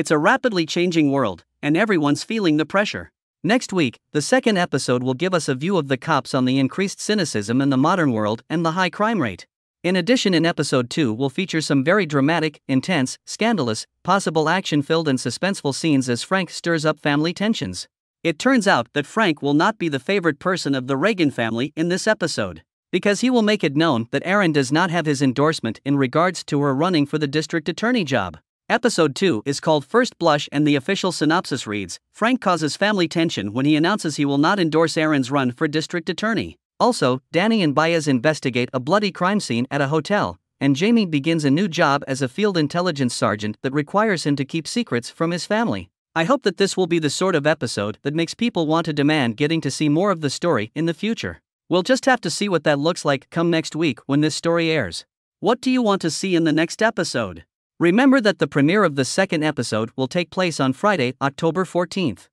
It's a rapidly changing world, and everyone's feeling the pressure. Next week, the second episode will give us a view of the cops on the increased cynicism in the modern world and the high crime rate. In addition, in episode 2, we'll feature some very dramatic, intense, scandalous, possible action filled, and suspenseful scenes as Frank stirs up family tensions. It turns out that Frank will not be the favorite person of the Reagan family in this episode, because he will make it known that Erin does not have his endorsement in regards to her running for the district attorney job. Episode 2 is called First Blush, and the official synopsis reads Frank causes family tension when he announces he will not endorse Erin's run for district attorney. Also, Danny and Baez investigate a bloody crime scene at a hotel, and Jamie begins a new job as a field intelligence sergeant that requires him to keep secrets from his family. I hope that this will be the sort of episode that makes people want to demand getting to see more of the story in the future. We'll just have to see what that looks like come next week when this story airs. What do you want to see in the next episode? Remember that the premiere of the second episode will take place on Friday, October 14th.